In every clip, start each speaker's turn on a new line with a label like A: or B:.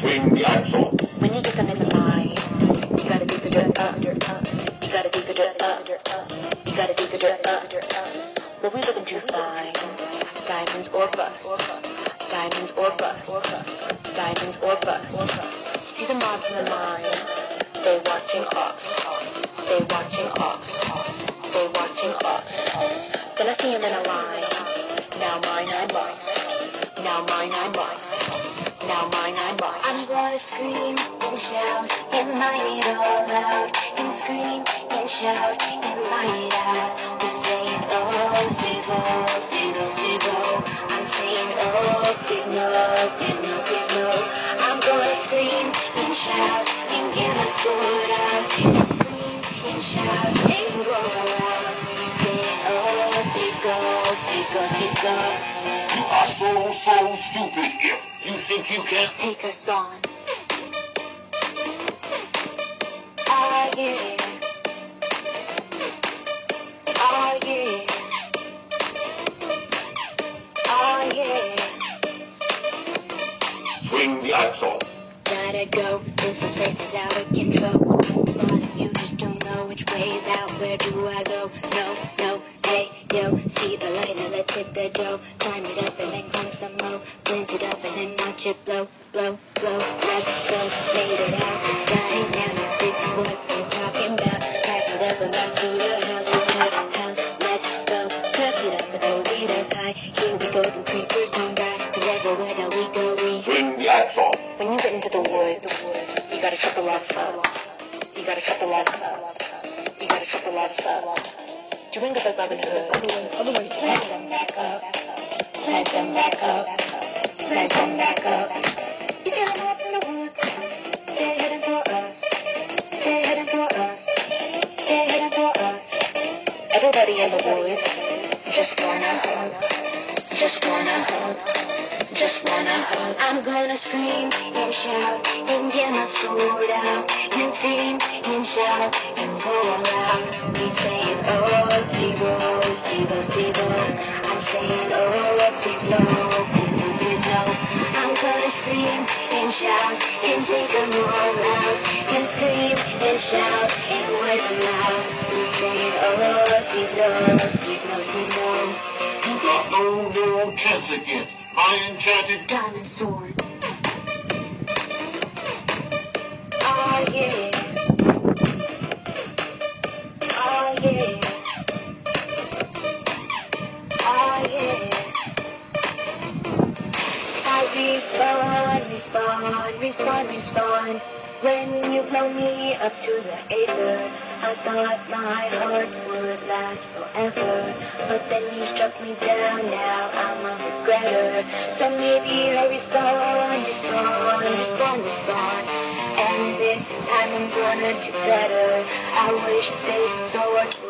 A: Swing the axle.
B: When you get them in the mind, you gotta do the dirt up, dirt up. You gotta do the dirt up, dirt up. You gotta do the dirt up, dirt up. What we looking to find? Diamonds or bust. Diamonds or bust. Diamonds or bust. See the moms in the mind. They watching us. They watching us. They watching us. Then I see him in a line. Now mine I must. Now mine I must. Now mine I must.
C: I'm gonna scream and shout and line it all out and scream and shout and line it out. We're saying oh, Steve, oh, Steve, oh, Steve, oh. I'm saying oh, please no, please no, please no. I'm gonna scream and shout
A: think you can.
B: Take us on.
C: Oh yeah. Oh yeah. Oh yeah.
A: Swing the axle.
C: Gotta go. This place is out of control. You just don't know which way is out. Where do I go? No, no. Hey, yo. See the light and let's hit the dough. Climb it up and then climb some more. Blend it up and then watch it blow, blow, blow. Let's go. Made it out. Got it now. Now this is what I'm talking about. Pack it up and back to the house. House, house. Let's go. Cup it up and hold it up high. Here we go. The creepers don't die. Cause everywhere that we go, we
A: Swing the axle.
B: When you get into the woods, you gotta chop the logs up. You gotta chop the logs up. You gotta chop the logs up. Doing it like Robin Hood.
C: Plant them back up. Plant them back up. Plant them back up. You see them up in the woods? They're heading for us. They're heading for us. They're heading for us.
B: Everybody in the woods just wanna hug. Just wanna hug. Just wanna hug.
C: I'm gonna scream and shout and get my sword out and scream and shout and go around. We saying oh Steve oh Steve oh Steve oh. I'm saying oh please no please no please no. I'm gonna scream and shout and take them all out and scream and shout and wipe them out. We saying oh Steve no Steve no Steve no.
A: You got no, no chance against my enchanted.
C: diamond sword. Oh yeah. Respawn, respond, respawn, respawn. When you blow me up to the aether, I thought my heart would last forever. But then you struck me down, now I'm a regretter. So maybe I respawn, respawn, respawn, respawn. And this time I'm gonna do better. I wish this sword would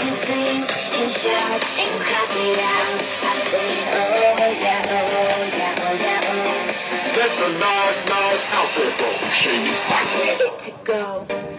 C: and scream and shout and clap it out. I say, oh, yeah, oh, yeah, oh, yeah, oh.
A: That's a nice, nice house. Shady spot.
C: Ready to go.